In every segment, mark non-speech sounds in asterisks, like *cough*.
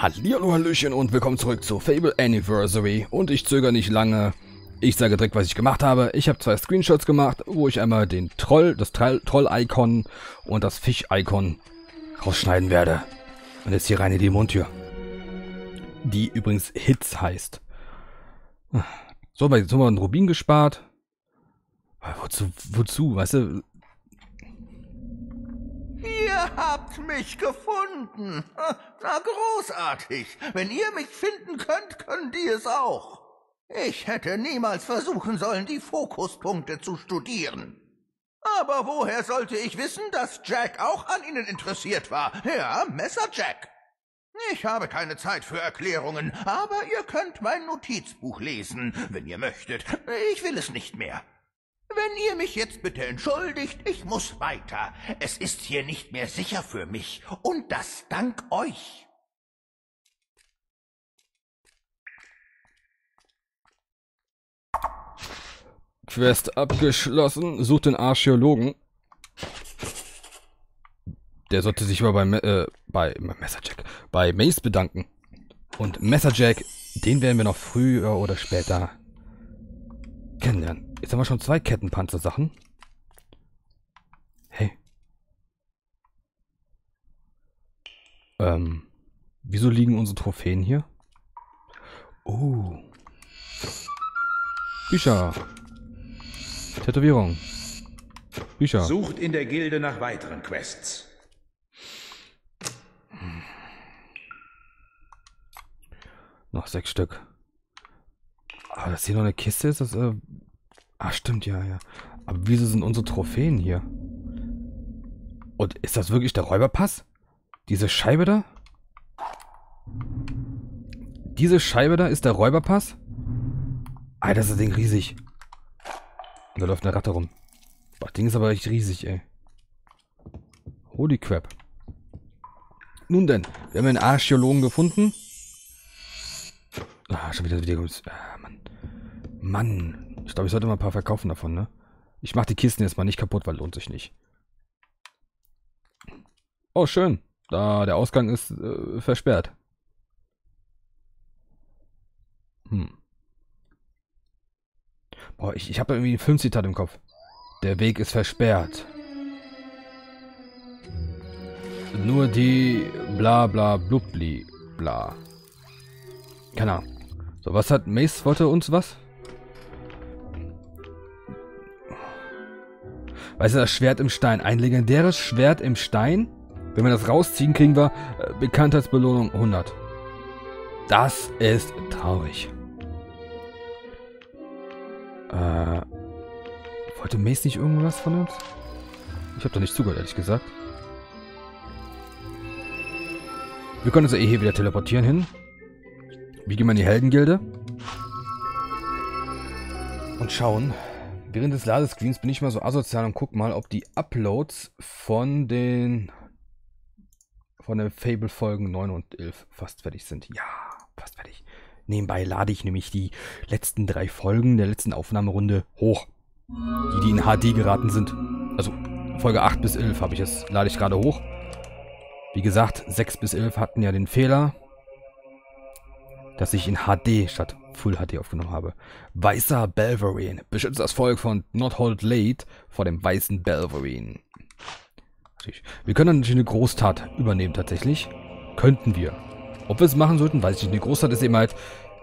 Hallihallo, Hallöchen und willkommen zurück zu Fable Anniversary. Und ich zögere nicht lange. Ich sage direkt, was ich gemacht habe. Ich habe zwei Screenshots gemacht, wo ich einmal den Troll, das Troll-Icon und das Fisch-Icon rausschneiden werde. Und jetzt hier rein in die Mundtür. Die übrigens Hits heißt. So, bei jetzt haben wir einen Rubin gespart. Wozu, wozu, weißt du, habt mich gefunden. *laughs* Na großartig. Wenn ihr mich finden könnt, können die es auch. Ich hätte niemals versuchen sollen, die Fokuspunkte zu studieren. Aber woher sollte ich wissen, dass Jack auch an ihnen interessiert war? Ja, Messer Jack. Ich habe keine Zeit für Erklärungen, aber ihr könnt mein Notizbuch lesen, wenn ihr möchtet. Ich will es nicht mehr. Wenn ihr mich jetzt bitte entschuldigt, ich muss weiter. Es ist hier nicht mehr sicher für mich. Und das dank euch. Quest abgeschlossen. Sucht den Archäologen. Der sollte sich aber bei, äh, bei Messerjack, bei Mace bedanken. Und Messerjack, den werden wir noch früher oder später kennenlernen. Jetzt haben wir schon zwei Kettenpanzer-Sachen. Hey. Ähm, wieso liegen unsere Trophäen hier? Oh. Bücher. Tätowierung. Bücher. Sucht in der Gilde nach weiteren Quests. Noch sechs Stück. Aber dass hier noch eine Kiste ist, das äh, Ah, stimmt, ja, ja. Aber wieso sind unsere Trophäen hier? Und ist das wirklich der Räuberpass? Diese Scheibe da? Diese Scheibe da ist der Räuberpass? Alter, das ist das Ding riesig. Da läuft eine Ratte rum. Das Ding ist aber echt riesig, ey. Holy crap. Nun denn, wir haben einen Archäologen gefunden. Ah, schon wieder Video. Ah, Mann. Mann. Ich glaube, ich sollte mal ein paar verkaufen davon, ne? Ich mache die Kisten jetzt mal nicht kaputt, weil lohnt sich nicht. Oh, schön. Da der Ausgang ist äh, versperrt. Hm. Boah, ich, ich habe irgendwie ein Filmzitat im Kopf. Der Weg ist versperrt. Nur die bla bla blubli bla. Keine Ahnung. So, was hat Mace? Wollte uns was? Weißt du, das Schwert im Stein. Ein legendäres Schwert im Stein. Wenn wir das rausziehen, kriegen wir äh, Bekanntheitsbelohnung 100. Das ist traurig. Äh, wollte Mace nicht irgendwas von uns? Ich habe doch nicht zugehört, ehrlich gesagt. Wir können uns ja eh hier wieder teleportieren hin. Wie gehen wir in die Heldengilde? Und schauen, Während des Ladescreens bin ich mal so asozial und guck mal, ob die Uploads von den von den Fable-Folgen 9 und 11 fast fertig sind. Ja, fast fertig. Nebenbei lade ich nämlich die letzten drei Folgen der letzten Aufnahmerunde hoch. Die, die in HD geraten sind. Also Folge 8 bis 11 habe ich es, lade ich gerade hoch. Wie gesagt, 6 bis 11 hatten ja den Fehler, dass ich in HD statt Full HD aufgenommen habe. Weißer Belverine beschützt das Volk von Not Hold Late vor dem weißen Belverine. Wir können natürlich eine Großtat übernehmen tatsächlich. Könnten wir. Ob wir es machen sollten, weiß ich nicht. Eine Großtat ist eben halt,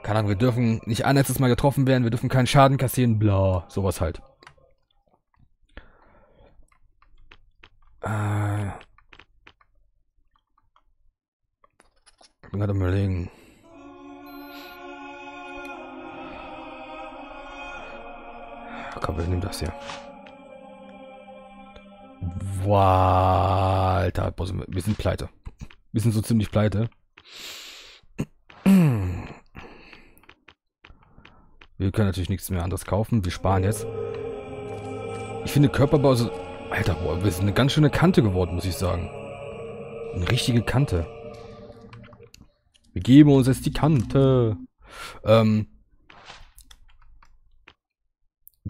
keine Ahnung, wir dürfen nicht ein letztes Mal getroffen werden, wir dürfen keinen Schaden kassieren, bla, sowas halt. Äh. Ich bin gerade überlegen. Wir nehmen das hier. Wow, Alter, wir sind pleite. Wir sind so ziemlich pleite. Wir können natürlich nichts mehr anderes kaufen. Wir sparen jetzt. Ich finde Körperbau so... Alter, boah, wir sind eine ganz schöne Kante geworden, muss ich sagen. Eine richtige Kante. Wir geben uns jetzt die Kante. Ähm,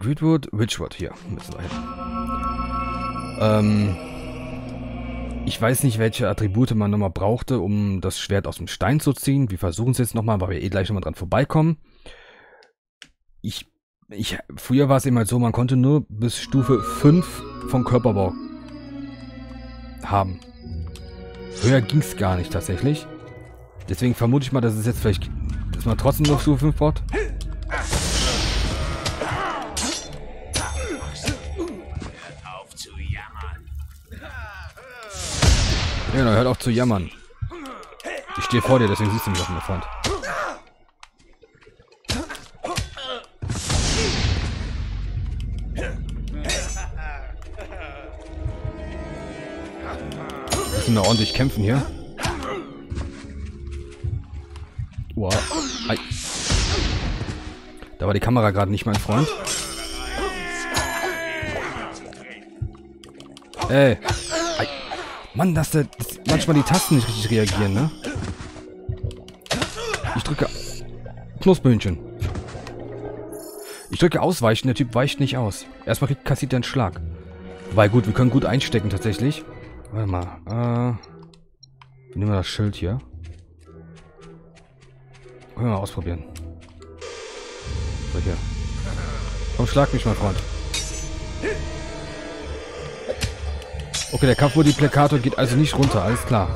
Greedwood, Witchwood, hier müssen wir hin. Ähm, Ich weiß nicht, welche Attribute man nochmal brauchte, um das Schwert aus dem Stein zu ziehen. Wir versuchen es jetzt nochmal, weil wir eh gleich nochmal dran vorbeikommen. Ich, ich, früher war es immer so, man konnte nur bis Stufe 5 vom Körperbau haben. Höher ging es gar nicht tatsächlich. Deswegen vermute ich mal, dass es jetzt vielleicht, dass man trotzdem noch Stufe 5 braucht. Na, hört auf zu jammern. Ich stehe vor dir, deswegen siehst du mich mein Freund. Wir müssen da ordentlich kämpfen hier. Wow. Ei. Da war die Kamera gerade nicht mein Freund. Ey. Mann, dass der dass manchmal die Tasten nicht richtig reagieren, ne? Ich drücke Knusperhühnchen. Ich drücke ausweichen, der Typ weicht nicht aus. Erstmal kriegt, kassiert er einen Schlag. Weil gut, wir können gut einstecken tatsächlich. Warte mal. Äh, nehmen wir das Schild hier. Können wir mal ausprobieren. So, hier. Komm, schlag mich, mein Freund. Okay, der Kampfmultiplikator geht also nicht runter, alles klar.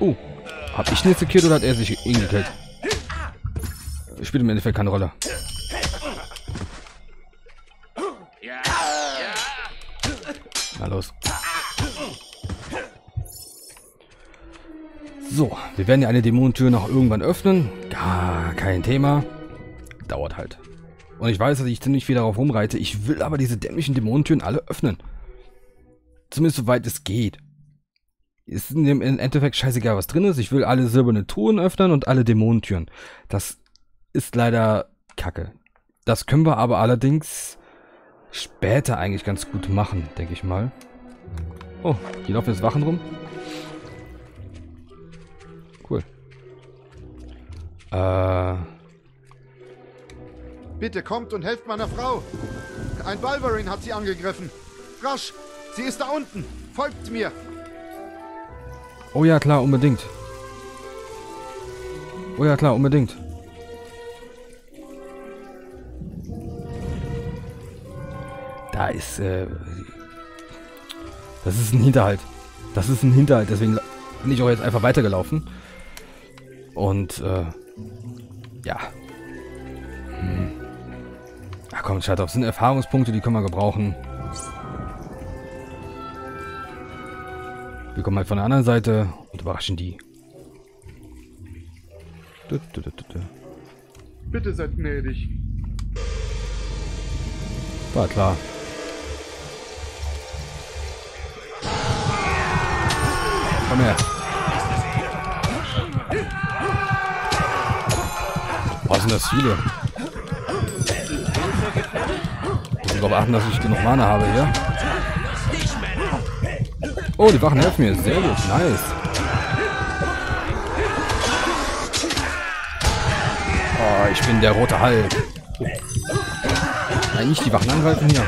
Oh, hab ich ihn jetzt gekillt oder hat er sich ihn gekillt? Spielt im Endeffekt keine Rolle. So, wir werden ja eine Dämonentür noch irgendwann öffnen. Gar kein Thema. Dauert halt. Und ich weiß, dass ich ziemlich viel darauf rumreite. Ich will aber diese dämlichen Dämonentüren alle öffnen. Zumindest soweit es geht. Ist in dem Endeffekt scheißegal, was drin ist. Ich will alle silberne Truhen öffnen und alle Dämonentüren. Das ist leider kacke. Das können wir aber allerdings später eigentlich ganz gut machen, denke ich mal. Oh, hier laufen jetzt Wachen rum. Äh. Bitte kommt und helft meiner Frau. Ein Balverin hat sie angegriffen. Rasch, sie ist da unten. Folgt mir. Oh ja, klar, unbedingt. Oh ja, klar, unbedingt. Da ist, äh... Das ist ein Hinterhalt. Das ist ein Hinterhalt, deswegen bin ich auch jetzt einfach weitergelaufen. Und, äh... Ja. Hm. Ach komm, auf. Das sind Erfahrungspunkte, die können wir gebrauchen. Wir kommen halt von der anderen Seite und überraschen die. Du, du, du, du, du. Bitte seid gnädig. War klar. Komm her. Sind das viele? Ich darauf achten, dass ich genug Mana habe hier. Oh, die Wachen helfen mir. Sehr gut. Nice. Oh, ich bin der rote Hulk. Nein, nicht die Wachen angreifen hier.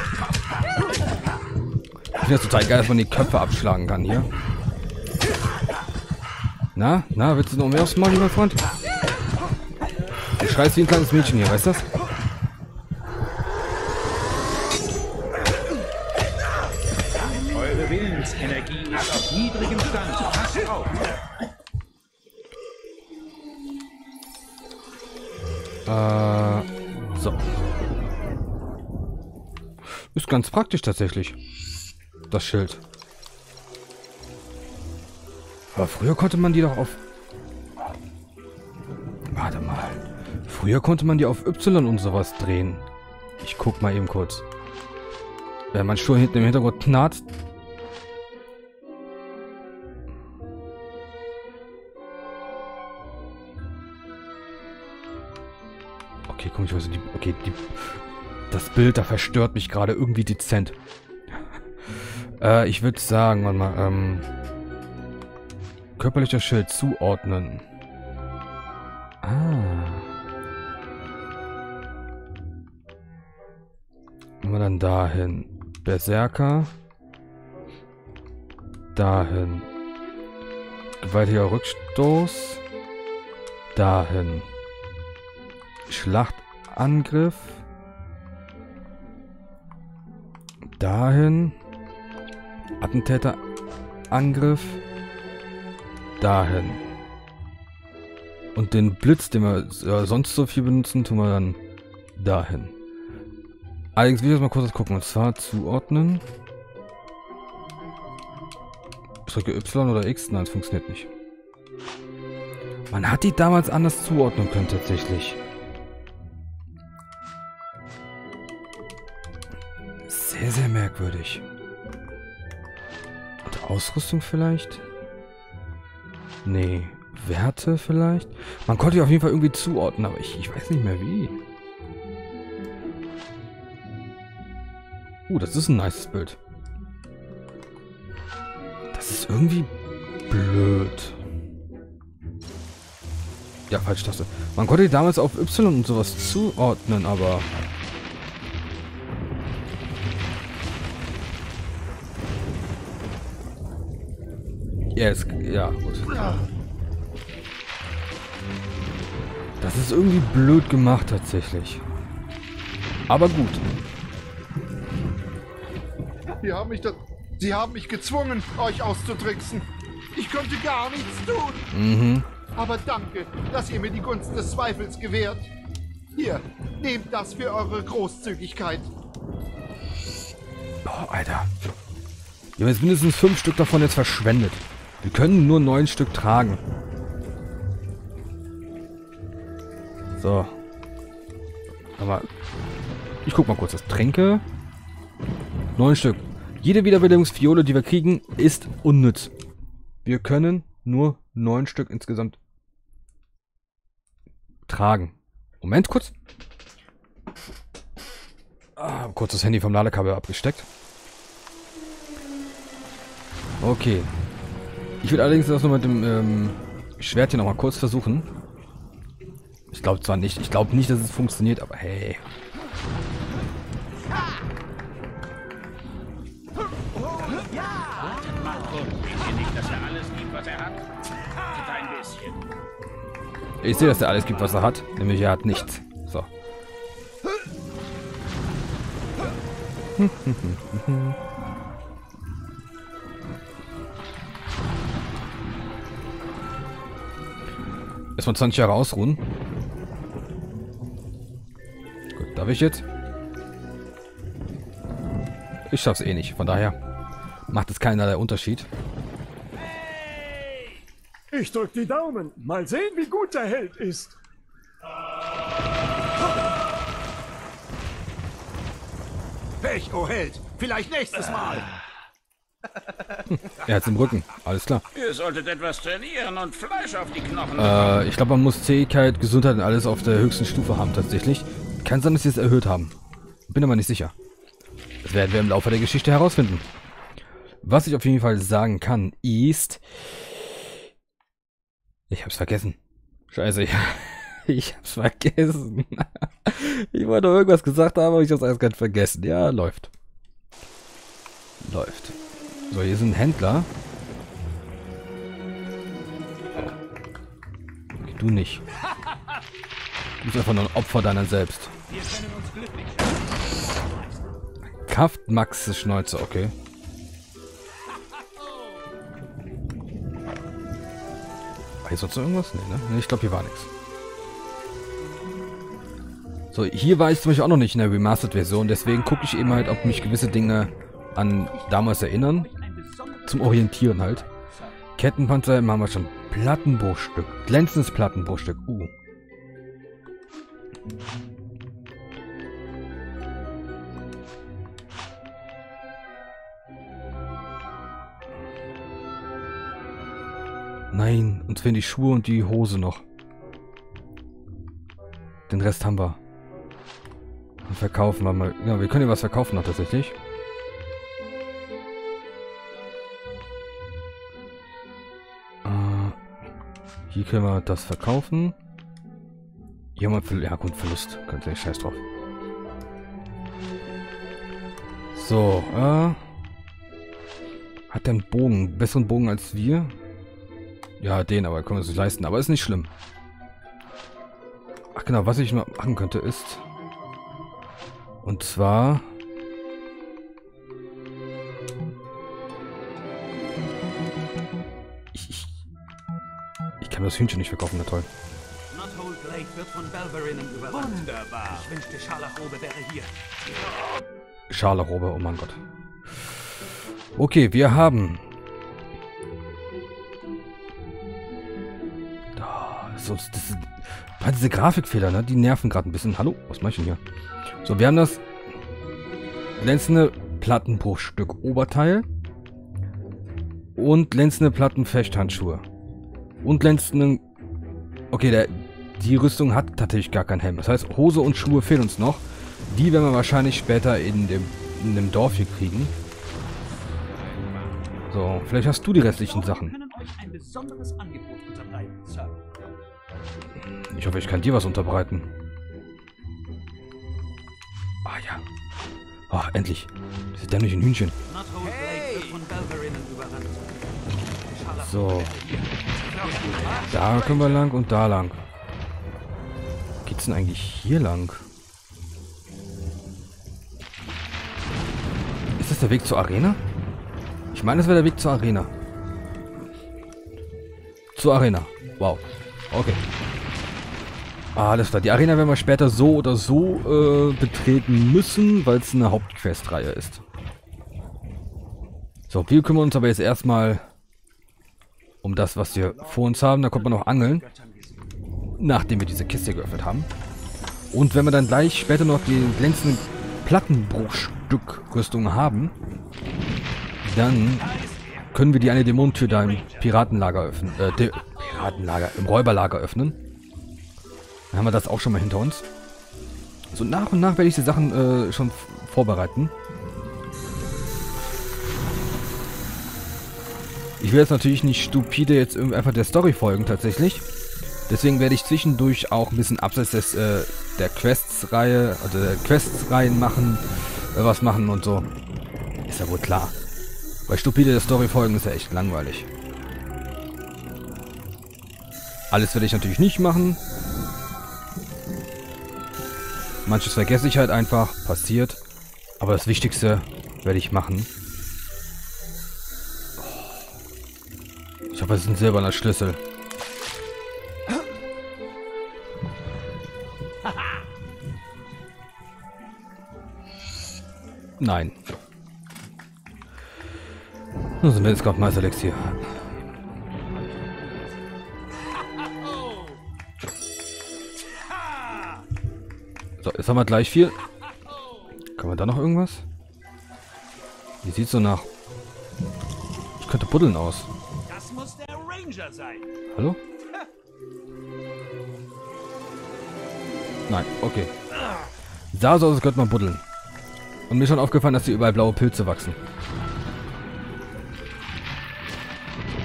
Ich finde das total geil, dass man die Köpfe abschlagen kann hier. Na, na, willst du noch mehr Maul, lieber Freund? Schreist wie ein kleines Mädchen hier, weißt du das? Eure Willensenergie ist auf niedrigem Stand. Passt auf. Äh, so. Ist ganz praktisch tatsächlich. Das Schild. Aber früher konnte man die doch auf... Früher konnte man die auf Y und sowas drehen. Ich guck mal eben kurz. Wenn man schon hinten im Hintergrund knarrt. Okay, komm, ich weiß nicht. Okay, die, das Bild da verstört mich gerade irgendwie dezent. *laughs* äh, ich würde sagen, warte mal, ähm, körperlicher Schild zuordnen. Ah. Gehen wir dann dahin. Berserker. Dahin. Gewaltiger Rückstoß. Dahin. Schlachtangriff. Dahin. Attentäterangriff. Dahin. Und den Blitz, den wir äh, sonst so viel benutzen, tun wir dann dahin. Allerdings will ich jetzt mal kurz gucken. Und zwar zuordnen. Drücke Y oder X? Nein, es funktioniert nicht. Man hat die damals anders zuordnen können, tatsächlich. Sehr, sehr merkwürdig. Und Ausrüstung vielleicht? Nee. Werte vielleicht? Man konnte die auf jeden Fall irgendwie zuordnen, aber ich, ich weiß nicht mehr wie. Uh, das ist ein nices Bild. Das ist irgendwie blöd. Ja, falsch Taste. Man konnte die damals auf Y und sowas zuordnen, aber... Yes, ja, gut. Das ist irgendwie blöd gemacht tatsächlich. Aber gut. Sie haben mich, das, Sie haben mich gezwungen, euch auszutricksen. Ich konnte gar nichts tun. Mhm. Aber danke, dass ihr mir die Gunst des Zweifels gewährt. Hier, nehmt das für eure Großzügigkeit. Boah, Alter. Wir haben jetzt mindestens fünf Stück davon jetzt verschwendet. Wir können nur neun Stück tragen. So. Aber ich guck mal kurz. Das Tränke. Neun Stück. Jede Wiederbelebungsfiole, die wir kriegen, ist unnütz. Wir können nur neun Stück insgesamt tragen. Moment kurz. Ah, kurz das Handy vom Ladekabel abgesteckt. Okay. Ich will allerdings das noch mit dem ähm, Schwert hier nochmal kurz versuchen. Ich glaube zwar nicht, ich glaube nicht, dass es funktioniert, aber hey. Ich sehe, dass er alles gibt, was er hat. Nämlich er hat nichts. So. *laughs* Erstmal 20 Jahre ausruhen. Gut, darf ich jetzt? Ich schaff's eh nicht, von daher macht es keinerlei Unterschied. Ich drück die Daumen. Mal sehen, wie gut der Held ist. Pech, oh Held. Vielleicht nächstes Mal. Er hat's im Rücken, alles klar. Ihr solltet etwas trainieren und Fleisch auf die Knochen. Äh, ich glaube, man muss Zähigkeit, Gesundheit und alles auf der höchsten Stufe haben, tatsächlich. Kann sein, dass sie es erhöht haben. Bin aber nicht sicher. Das werden wir im Laufe der Geschichte herausfinden. Was ich auf jeden Fall sagen kann, ist... Ich hab's vergessen. Scheiße, *laughs* ich, ich hab's vergessen. *laughs* ich wollte doch irgendwas gesagt haben, aber ich hab's alles ganz vergessen. Ja, läuft. Läuft. So, hier sind Händler. Okay, du nicht. Du bist einfach nur ein Opfer deiner selbst. Kraft Max Schnäuze, okay. War hier sonst noch irgendwas? Nee, ne? Ich glaube, hier war nichts. So, hier war ich zum Beispiel auch noch nicht in der Remastered-Version, deswegen gucke ich eben halt, ob mich gewisse Dinge an damals erinnern. Zum Orientieren halt. Kettenpanzer haben wir schon. Plattenbruchstück. Glänzendes Plattenbruchstück. Uh. Nein, uns fehlen die Schuhe und die Hose noch. Den Rest haben wir. Verkaufen wir mal. Ja, wir können ja was verkaufen noch tatsächlich. Äh, hier können wir das verkaufen. Hier haben wir ja gut, Verlust. Ganz ehrlich, scheiß drauf. So, äh. Hat der einen Bogen? Besseren Bogen als wir? Ja, den, aber können wir uns nicht leisten. Aber ist nicht schlimm. Ach genau, was ich noch machen könnte ist... Und zwar... Ich, ich, ich kann das Hühnchen nicht verkaufen, na toll. Wird von. Wunderbar. Ich wünschte, Scharlachrobe wäre hier. Scharlachrobe, oh mein Gott. Okay, wir haben... Da, so, das ist, ah, diese Grafikfehler, ne? Die nerven gerade ein bisschen. Hallo? Was mach ich denn hier? So, wir haben das glänzende Plattenbruchstück Oberteil und glänzende Plattenfechthandschuhe und glänzenden... Okay, der, die Rüstung hat tatsächlich gar keinen Helm. Das heißt, Hose und Schuhe fehlen uns noch. Die werden wir wahrscheinlich später in dem, in dem Dorf hier kriegen. So, vielleicht hast du die restlichen Sachen. Ich hoffe, ich kann dir was unterbreiten. Ah ja. Ach, endlich. Diese dämlichen Hühnchen. So. Da können wir lang und da lang. Geht's denn eigentlich hier lang? Ist das der Weg zur Arena? Ich meine, das wäre der Weg zur Arena. Zur Arena. Wow. Okay. Alles klar. Die Arena werden wir später so oder so äh, betreten müssen, weil es eine Hauptquestreihe ist. So, wir kümmern uns aber jetzt erstmal um das, was wir vor uns haben. Da kommt man noch angeln, nachdem wir diese Kiste geöffnet haben. Und wenn wir dann gleich später noch die glänzende Plattenbruchstück-Rüstung haben, dann können wir die eine Dämonentür da im Piratenlager öffnen. Äh, Piratenlager, im Räuberlager öffnen. Dann haben wir das auch schon mal hinter uns. So nach und nach werde ich die Sachen äh, schon vorbereiten. Ich will jetzt natürlich nicht stupide jetzt einfach der Story folgen tatsächlich. Deswegen werde ich zwischendurch auch ein bisschen abseits des, äh, der Quests-Reihe, also der Quests-Reihen machen, äh, was machen und so. Ist ja wohl klar. Weil stupide der Story folgen ist ja echt langweilig. Alles werde ich natürlich nicht machen. Manches vergesse ich halt einfach, passiert. Aber das Wichtigste werde ich machen. Ich hoffe, es ist ein silberner Schlüssel. *laughs* Nein. Nun sind wir jetzt gerade Meisterelixier. So, jetzt haben wir gleich viel. Kann man da noch irgendwas? Wie sieht so nach? Ich könnte buddeln aus. Das muss der Ranger sein. Hallo? Nein, okay. Sah so aus, als könnte man buddeln. Und mir ist schon aufgefallen, dass hier überall blaue Pilze wachsen.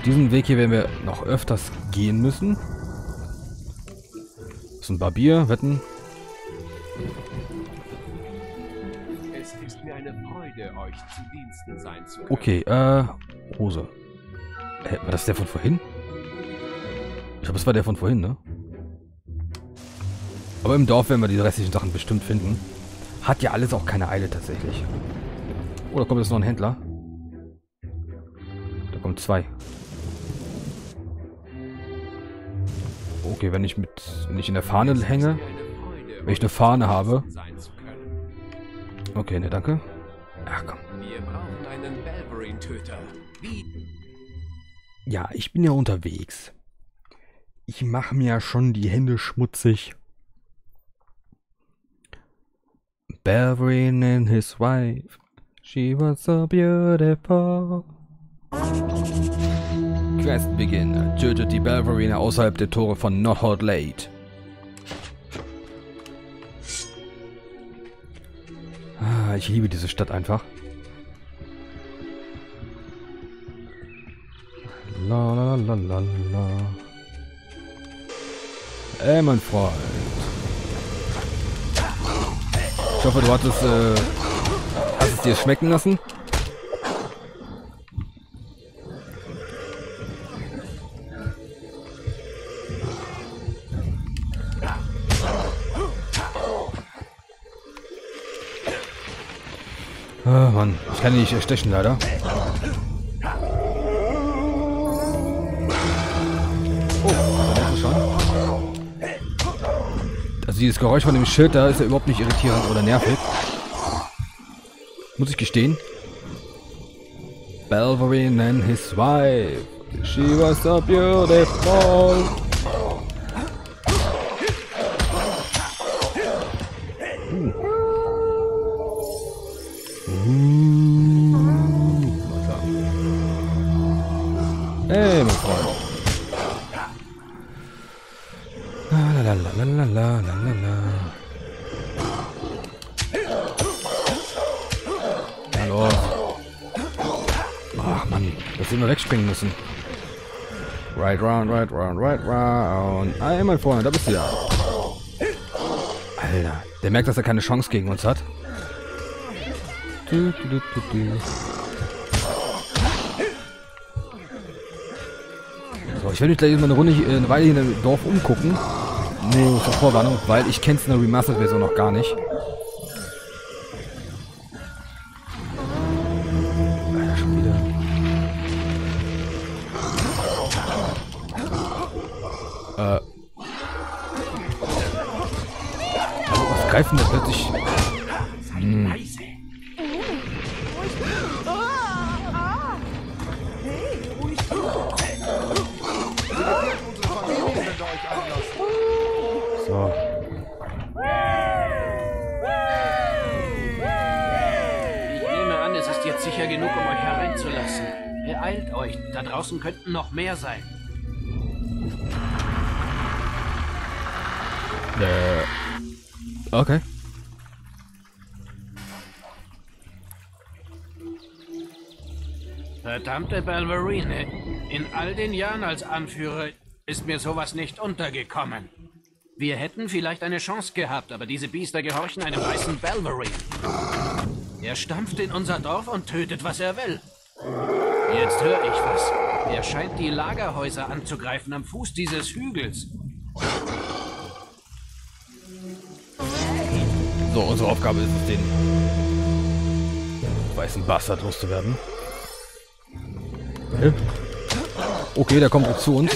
Diesen Weg hier werden wir noch öfters gehen müssen. Das ist ein Barbier, wetten. Es ist mir eine Freude, euch zu Diensten sein zu können. Okay, äh, Hose. Hä, war das der von vorhin? Ich glaube, es war der von vorhin, ne? Aber im Dorf werden wir die restlichen Sachen bestimmt finden. Hat ja alles auch keine Eile tatsächlich. Oh, da kommt jetzt noch ein Händler. Da kommen zwei. Okay, wenn ich mit, wenn ich in der Fahne hänge, wenn ich eine Fahne habe. Okay, ne, danke. Ach komm. Ja, ich bin ja unterwegs. Ich mache mir ja schon die Hände schmutzig. Balverine and his wife. She was so beautiful. Quest Beginn. Tötet die Balverine außerhalb der Tore von Nothold Late. Ah, ich liebe diese Stadt einfach. La la la la la. Ey, mein Freund. Ich hoffe, du hattest, äh, hast es dir schmecken lassen. Ah, Mann, ich kann ihn nicht erstechen, leider. Oh. Also dieses Geräusch von dem Schild da ist ja überhaupt nicht irritierend oder nervig. Muss ich gestehen. Balverine and his wife. She was so beautiful. Round, right round, right round. Mein Freund, da bist du ja. Alter, der merkt, dass er keine Chance gegen uns hat. Du, du, du. So, ich werde mich gleich mal eine Runde, hier- eine Weile hier im Dorf umgucken. Zur Vorwarnung, weil ich kenne es in der Remastered-Version noch gar nicht. Verdammte Balverine, in all den Jahren als Anführer ist mir sowas nicht untergekommen. Wir hätten vielleicht eine Chance gehabt, aber diese Biester gehorchen einem weißen Balverine. Er stampft in unser Dorf und tötet, was er will. Jetzt höre ich was. Er scheint die Lagerhäuser anzugreifen am Fuß dieses Hügels. So, unsere Aufgabe ist es, den weißen Bastard loszuwerden. Okay. Okay, der kommt zu uns.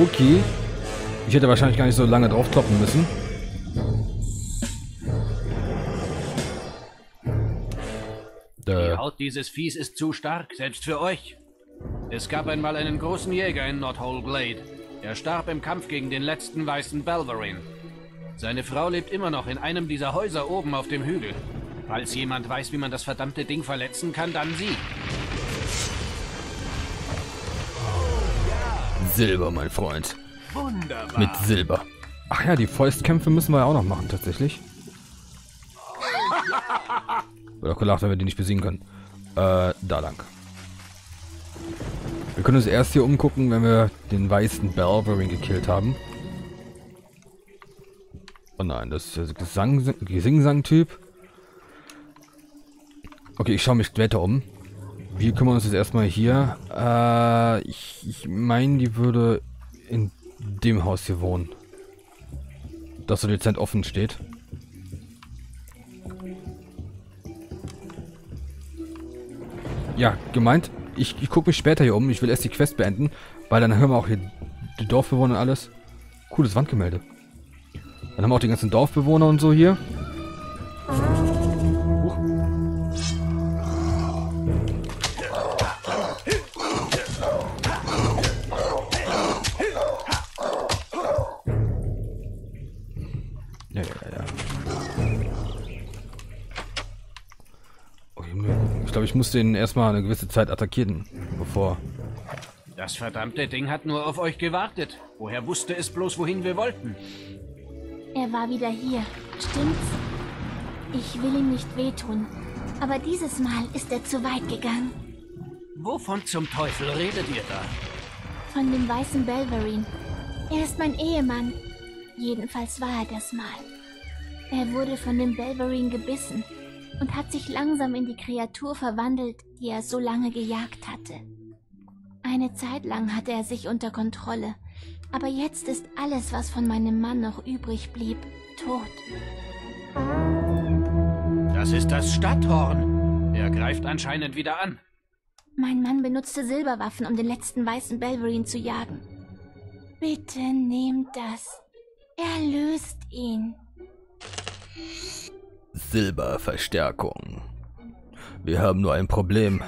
Okay. Ich hätte wahrscheinlich gar nicht so lange drauf kloppen müssen. Die Äh, Haut dieses Viehs ist zu stark, selbst für euch. Es gab einmal einen großen Jäger in Knothole Glade. Er starb im Kampf gegen den letzten weißen Balverine. Seine Frau lebt immer noch in einem dieser Häuser oben auf dem Hügel. Falls jemand weiß, wie man das verdammte Ding verletzen kann, dann sie. Silber, mein Freund. Wunderbar. Mit Silber. Ach ja, die Fäustkämpfe müssen wir ja auch noch machen, tatsächlich. Auch gelacht, wenn wir die nicht besiegen können. Äh, da lang. Wir können uns erst hier umgucken, wenn wir den weißen Balverine gekillt haben. Oh nein, das ist der Gesingsang-Typ. Okay, ich schaue mich später um. Wir kümmern uns jetzt erstmal hier. Äh, ich, ich meine, die würde in dem Haus hier wohnen. Das so dezent offen steht. Ja, gemeint, ich, ich gucke mich später hier um. Ich will erst die Quest beenden, weil dann hören wir auch hier die Dorfbewohner und alles. Cooles Wandgemälde. Dann haben wir auch die ganzen Dorfbewohner und so hier. Ich glaube, ich muss den erstmal eine gewisse Zeit attackieren, bevor. Das verdammte Ding hat nur auf euch gewartet. Woher wusste es bloß, wohin wir wollten? Er war wieder hier. Stimmt's? Ich will ihm nicht wehtun. Aber dieses Mal ist er zu weit gegangen. Wovon zum Teufel redet ihr da? Von dem weißen Belverine. Er ist mein Ehemann. Jedenfalls war er das mal. Er wurde von dem Belverine gebissen und hat sich langsam in die Kreatur verwandelt, die er so lange gejagt hatte. Eine Zeit lang hatte er sich unter Kontrolle, aber jetzt ist alles, was von meinem Mann noch übrig blieb, tot. Das ist das Stadthorn. Er greift anscheinend wieder an. Mein Mann benutzte Silberwaffen, um den letzten weißen Belverine zu jagen. Bitte nehmt das. Erlöst ihn. Silberverstärkung. Wir haben nur ein Problem.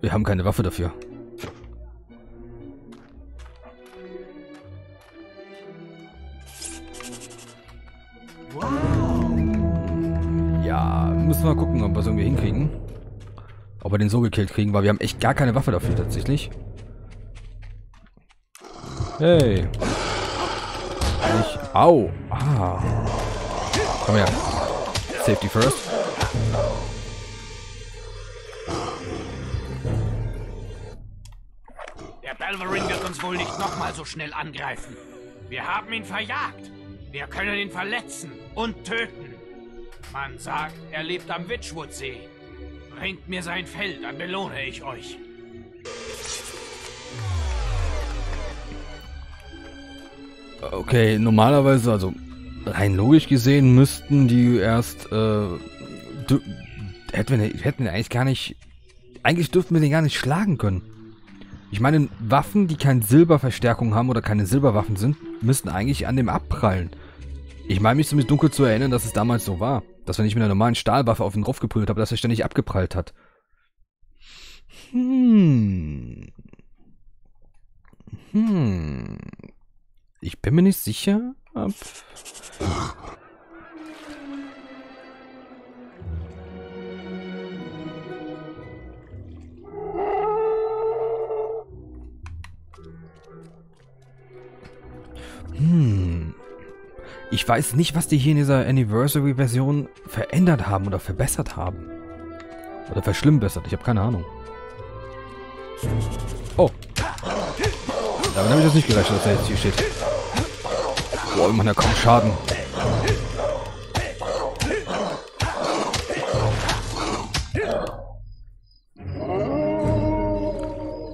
Wir haben keine Waffe dafür. Ja, müssen wir mal gucken, ob wir es irgendwie hinkriegen. Ob wir den so gekillt kriegen, weil wir haben echt gar keine Waffe dafür tatsächlich. Hey. Nicht. Au. Ah. Komm her. Safety first. Der Belverine wird uns wohl nicht nochmal so schnell angreifen. Wir haben ihn verjagt. Wir können ihn verletzen und töten. Man sagt, er lebt am Witchwoodsee. Bringt mir sein Fell, dann belohne ich euch. Okay, normalerweise, also rein logisch gesehen, müssten die erst, äh, hätten wir, hätten wir eigentlich gar nicht, eigentlich dürften wir den gar nicht schlagen können. Ich meine, Waffen, die keine Silberverstärkung haben oder keine Silberwaffen sind, müssten eigentlich an dem abprallen. Ich meine mich zumindest dunkel zu erinnern, dass es damals so war. Dass wenn ich mit einer normalen Stahlwaffe auf ihn draufgeprügelt habe, dass er ständig abgeprallt hat. Hm. Hm. Ich bin mir nicht sicher, ob... Hm. Ich weiß nicht, was die hier in dieser Anniversary-Version verändert haben oder verbessert haben. Oder verschlimmbessert. Ich habe keine Ahnung. Oh. Damit habe ich das nicht gerechnet, dass er jetzt hier steht. Boah, wir machen ja Schaden.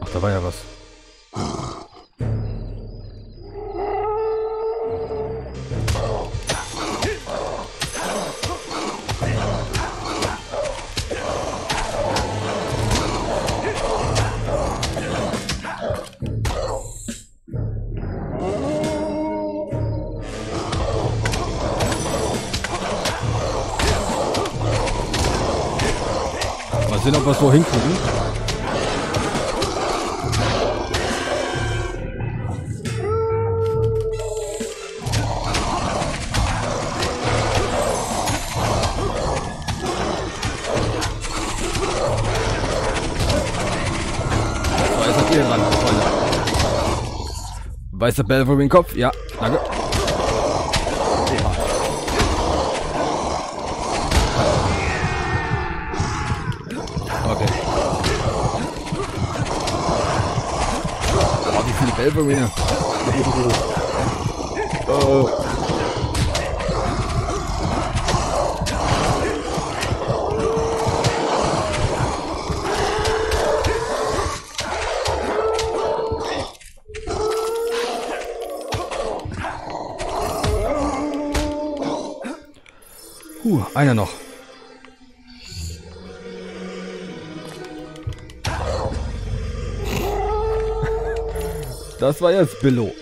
Ach, da war ja was. Weißer Belverine Kopf, ja, danke. Okay. Boah, wie viele Belverine. oh. Einer noch. Das war jetzt Billo.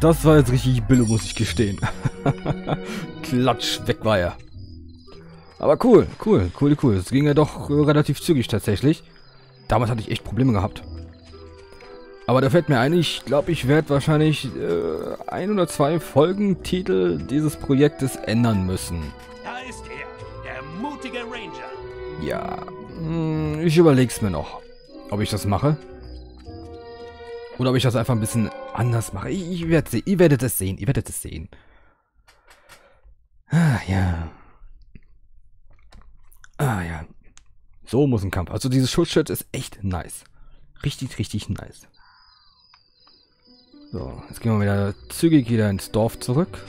Das war jetzt richtig Billo, muss ich gestehen. *laughs* Klatsch, weg war er. Aber cool, cool, cool, cool. Es ging ja doch äh, relativ zügig tatsächlich. Damals hatte ich echt Probleme gehabt. Aber da fällt mir ein, ich glaube, ich werde wahrscheinlich äh, ein oder zwei Folgentitel dieses Projektes ändern müssen. Ja, hm, ich überleg's mir noch, ob ich das mache. Oder ob ich das einfach ein bisschen anders mache. Ich, ich werd, ihr werdet es sehen. Ihr werdet es sehen. Ah, ja. Ah, ja. So muss ein Kampf. Also dieses Schutzschild ist echt nice. Richtig, richtig nice. So, jetzt gehen wir wieder zügig wieder ins Dorf zurück.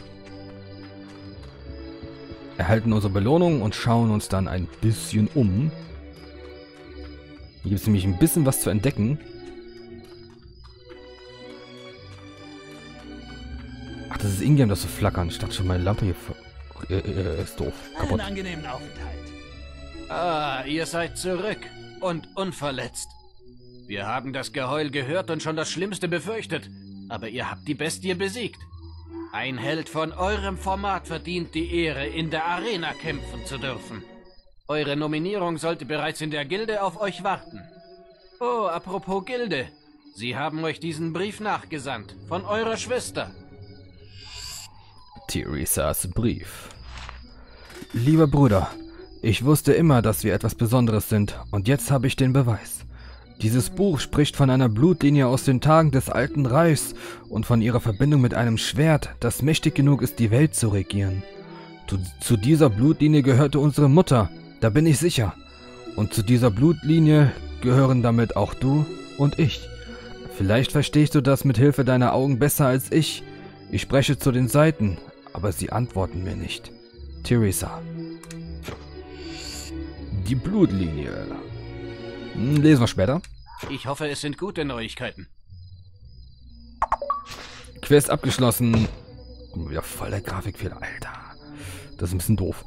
Erhalten unsere Belohnung und schauen uns dann ein bisschen um. Hier gibt es nämlich ein bisschen was zu entdecken. Ach, das ist Ingame, das so flackern. Ich dachte schon, meine Lampe hier ver- äh, äh, ist doof. Kaputt. Einen angenehmen Aufenthalt. Ah, ihr seid zurück und unverletzt. Wir haben das Geheul gehört und schon das Schlimmste befürchtet, aber ihr habt die Bestie besiegt. Ein Held von eurem Format verdient die Ehre, in der Arena kämpfen zu dürfen. Eure Nominierung sollte bereits in der Gilde auf euch warten. Oh, apropos Gilde. Sie haben euch diesen Brief nachgesandt, von eurer Schwester. Theresas Brief. Lieber Bruder, ich wusste immer, dass wir etwas Besonderes sind, und jetzt habe ich den Beweis. Dieses Buch spricht von einer Blutlinie aus den Tagen des Alten Reichs und von ihrer Verbindung mit einem Schwert, das mächtig genug ist, die Welt zu regieren. Zu, zu dieser Blutlinie gehörte unsere Mutter, da bin ich sicher. Und zu dieser Blutlinie gehören damit auch du und ich. Vielleicht verstehst du das mit Hilfe deiner Augen besser als ich. Ich spreche zu den Seiten, aber sie antworten mir nicht. Theresa. Die Blutlinie. Hm, Lesen wir später. Ich hoffe, es sind gute Neuigkeiten. Quest abgeschlossen. Oh, wieder voll der Grafikfehler, Alter. Das ist ein bisschen doof.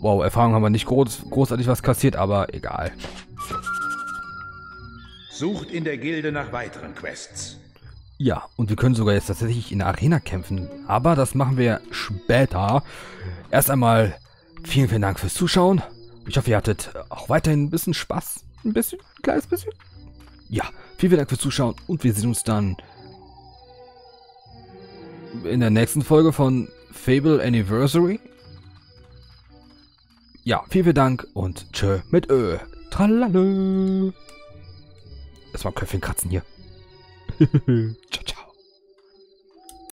Wow, Erfahrung haben wir nicht groß, großartig was kassiert, aber egal. Sucht in der Gilde nach weiteren Quests. Ja, und wir können sogar jetzt tatsächlich in der Arena kämpfen. Aber das machen wir später. Erst einmal vielen, vielen Dank fürs Zuschauen. Ich hoffe, ihr hattet auch weiterhin ein bisschen Spaß. Ein bisschen, ein kleines bisschen. Ja, vielen, Dank fürs Zuschauen und wir sehen uns dann in der nächsten Folge von Fable Anniversary. Ja, vielen, Dank und tschö mit Ö. Tralalö. Erstmal Köpfchen kratzen hier. *laughs*